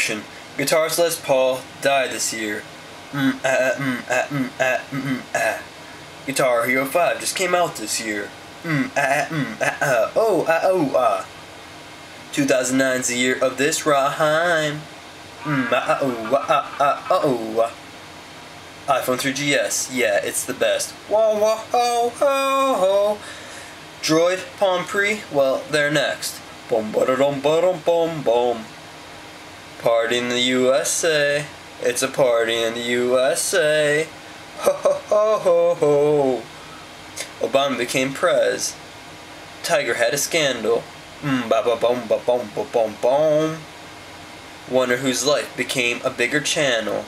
Guitarist Les Paul died this year. Mm, ah, mm, ah, mm, ah, mm, mm, ah. Guitar Hero 5 just came out this year. Mm, ah, mm, ah, ah, oh, ah, oh, ah. 2009 is the year of this rhyme. Mm, ah, oh, ah, ah, oh, ah. iPhone 3GS, yeah, it's the best. Ho, ho, ho. Droid, Palm Pre, well, they're next. Boom, ba dum ba dum boom, boom. Party in the USA. It's a party in the USA. Ho ho ho ho ho. Obama became prez. Tiger had a scandal. Mm, ba ba boom ba boom ba boom boom. Wonder whose life became a bigger channel.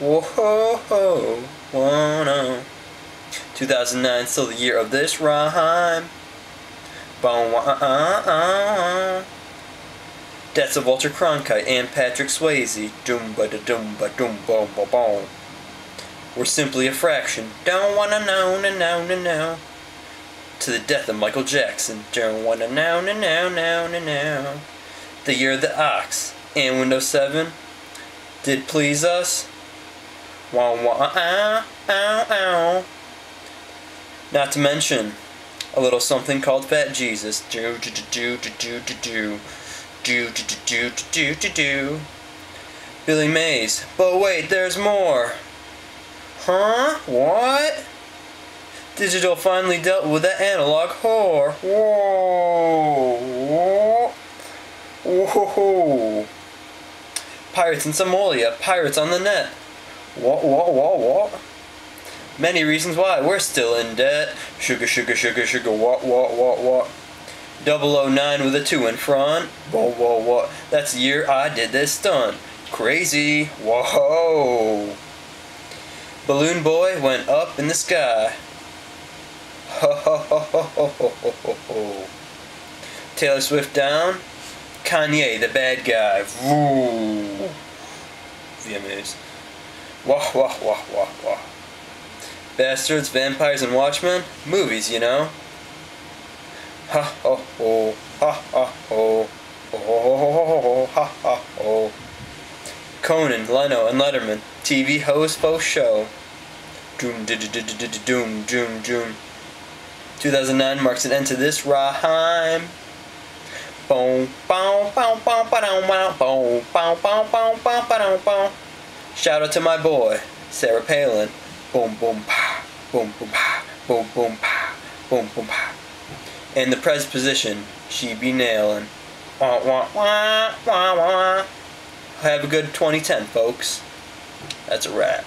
Whoa ho ho. Whoa no. 2009 still the year of this rhyme. Boom uh uh uh. Deaths of Walter Cronkite and Patrick Swayze. Doom ba da doom ba doom boom ba boom. Were simply a fraction. Don't wanna know, no, no, no, no. To the death of Michael Jackson. Don't wanna know, no, no, no, no, no. The year of the ox and Windows 7 did please us. Wow, wow, ow, ow, ow. Not to mention a little something called Fat Jesus. Do do do do do do do do do do do do do do. Billy Mays. But wait, there's more. Huh? What? Digital finally dealt with that analog whore. Whoa. Whoa. Whoa. Pirates in Somalia. Pirates on the net. What, what, what, what? Many reasons why we're still in debt. Sugar, sugar, sugar, sugar, what, what, what, what. 009 with a 2 in front. Whoa, whoa, whoa. That's the year I did this stunt. Crazy. Whoa. Balloon Boy went up in the sky. Ho, ho, ho, ho, ho, ho, ho, ho. Taylor Swift down. Kanye, the bad guy. Woo. VMAs. Wah, wah, wah, wah, wah. Bastards, Vampires, and Watchmen? Movies, you know. Ha ho ho, ha ha ho, ho ho ho ho ho, ha ha ho. Conan, Leno, and Letterman, TV host both show. Doom, doom, doom, doom, doom. 2009 marks an end to this rhyme. Boom, boom, boom, boom, ba-dum, boom, boom, boom, boom, boom, boom. Shout out to my boy, Sarah Palin. Boom, boom, pa, boom, boom, pa, boom, boom, pa, boom, boom, pa. In the press position, she be nailing. Wah, wah, wah, wah, wah. Have a good 2010, folks. That's a wrap.